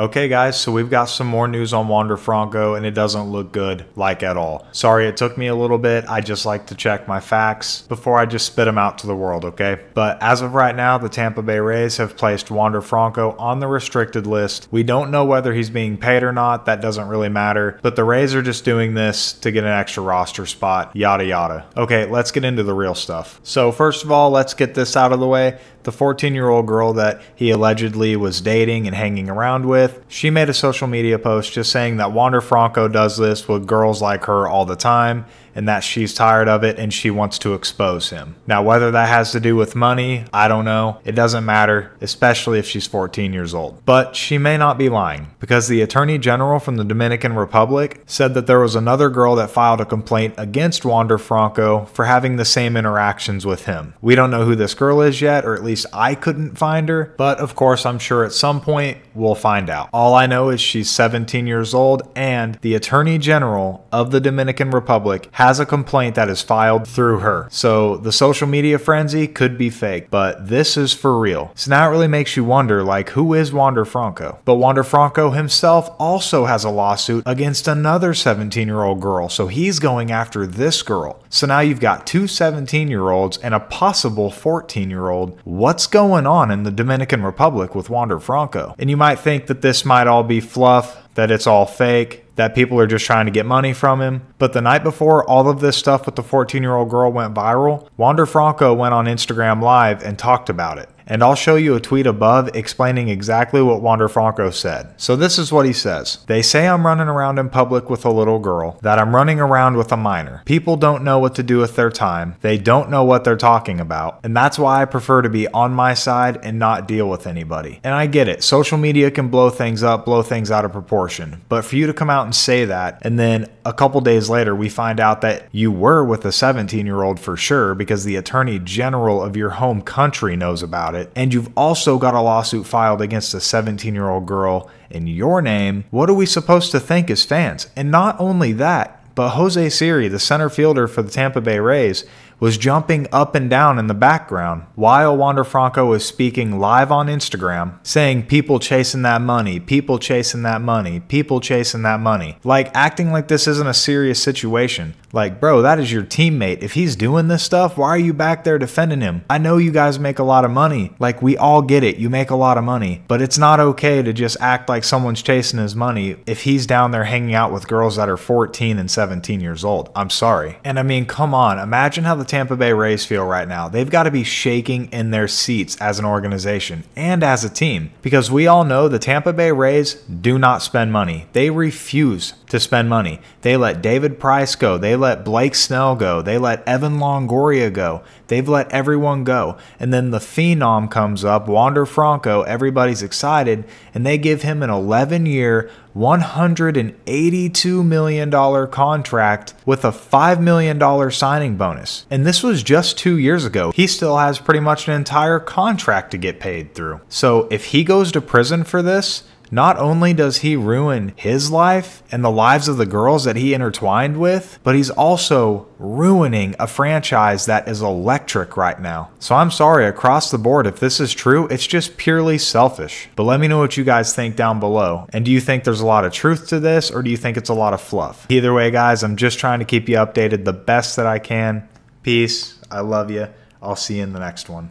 Okay, guys, so we've got some more news on Wander Franco, and it doesn't look good, like at all. Sorry it took me a little bit. I just like to check my facts before I just spit them out to the world, okay? But as of right now, the Tampa Bay Rays have placed Wander Franco on the restricted list. We don't know whether he's being paid or not. That doesn't really matter. But the Rays are just doing this to get an extra roster spot, yada yada. Okay, let's get into the real stuff. So, first of all, let's get this out of the way the 14 year old girl that he allegedly was dating and hanging around with. She made a social media post just saying that Wander Franco does this with girls like her all the time and that she's tired of it and she wants to expose him. Now, whether that has to do with money, I don't know. It doesn't matter, especially if she's 14 years old. But she may not be lying because the Attorney General from the Dominican Republic said that there was another girl that filed a complaint against Wander Franco for having the same interactions with him. We don't know who this girl is yet, or at least I couldn't find her, but of course, I'm sure at some point we'll find out. All I know is she's 17 years old and the Attorney General of the Dominican Republic has a complaint that is filed through her. So the social media frenzy could be fake, but this is for real. So now it really makes you wonder like who is Wander Franco? But Wander Franco himself also has a lawsuit against another 17 year old girl. So he's going after this girl. So now you've got two 17 year olds and a possible 14 year old. What's going on in the Dominican Republic with Wander Franco? And you might think that this might all be fluff, that it's all fake, that people are just trying to get money from him. But the night before all of this stuff with the 14 year old girl went viral, Wander Franco went on Instagram Live and talked about it and I'll show you a tweet above explaining exactly what Wander Franco said. So this is what he says. They say I'm running around in public with a little girl, that I'm running around with a minor. People don't know what to do with their time. They don't know what they're talking about. And that's why I prefer to be on my side and not deal with anybody. And I get it. Social media can blow things up, blow things out of proportion. But for you to come out and say that, and then a couple days later we find out that you were with a 17 year old for sure because the attorney general of your home country knows about it it, and you've also got a lawsuit filed against a 17 year old girl in your name, what are we supposed to think as fans? And not only that, but Jose Siri, the center fielder for the Tampa Bay Rays, was jumping up and down in the background while Wander Franco was speaking live on Instagram, saying, People chasing that money, people chasing that money, people chasing that money. Like acting like this isn't a serious situation. Like, bro, that is your teammate. If he's doing this stuff, why are you back there defending him? I know you guys make a lot of money. Like, we all get it. You make a lot of money. But it's not okay to just act like someone's chasing his money if he's down there hanging out with girls that are 14 and 17 years old. I'm sorry. And I mean, come on. Imagine how the Tampa Bay Rays feel right now. They've got to be shaking in their seats as an organization and as a team because we all know the Tampa Bay Rays do not spend money. They refuse to spend money. They let David Price go. They let Blake Snell go. They let Evan Longoria go. They've let everyone go. And then the phenom comes up, Wander Franco. Everybody's excited, and they give him an 11 year, $182 million contract with a $5 million signing bonus. And this was just two years ago. He still has pretty much an entire contract to get paid through. So if he goes to prison for this, not only does he ruin his life and the lives of the girls that he intertwined with, but he's also ruining a franchise that is electric right now. So I'm sorry, across the board, if this is true, it's just purely selfish. But let me know what you guys think down below. And do you think there's a lot of truth to this or do you think it's a lot of fluff? Either way, guys, I'm just trying to keep you updated the best that I can. Peace. I love you. I'll see you in the next one.